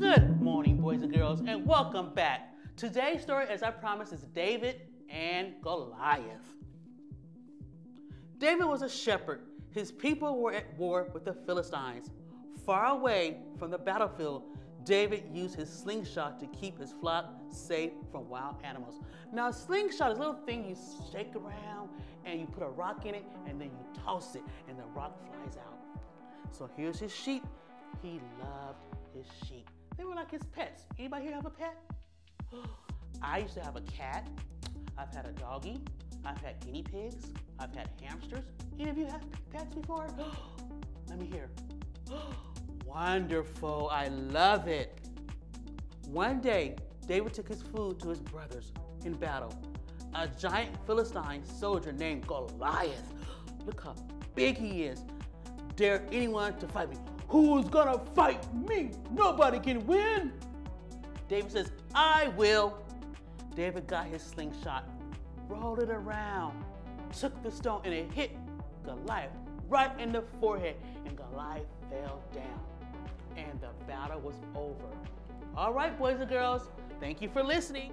Good morning, boys and girls, and welcome back. Today's story, as I promised, is David and Goliath. David was a shepherd. His people were at war with the Philistines. Far away from the battlefield, David used his slingshot to keep his flock safe from wild animals. Now, a slingshot is a little thing you shake around and you put a rock in it and then you toss it and the rock flies out. So here's his sheep. He loved his sheep. Like his pets. Anybody here have a pet? I used to have a cat. I've had a doggy. I've had guinea pigs. I've had hamsters. Any of you have pets before? Let me hear. Wonderful. I love it. One day, David took his food to his brothers in battle. A giant Philistine soldier named Goliath. Look how big he is. Dare anyone to fight me. Who's gonna fight me? Nobody can win. David says, I will. David got his slingshot, rolled it around, took the stone, and it hit Goliath right in the forehead, and Goliath fell down. And the battle was over. All right, boys and girls, thank you for listening.